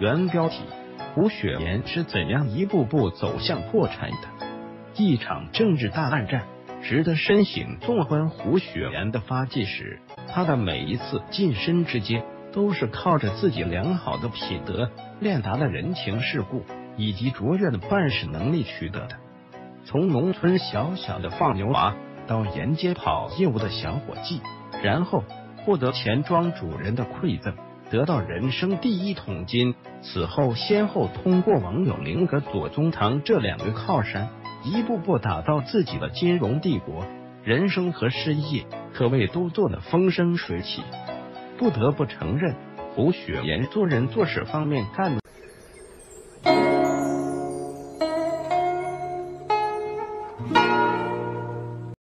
原标题：胡雪岩是怎样一步步走向破产的？一场政治大暗战，值得深省。纵观胡雪岩的发迹史，他的每一次晋升之阶，都是靠着自己良好的品德、练达的人情世故以及卓越的办事能力取得的。从农村小小的放牛娃，到沿街跑业务的小伙计，然后获得钱庄主人的馈赠。得到人生第一桶金，此后先后通过王有龄和左宗棠这两个靠山，一步步打造自己的金融帝国，人生和事业可谓都做得风生水起。不得不承认，胡雪岩做人做事方面干的。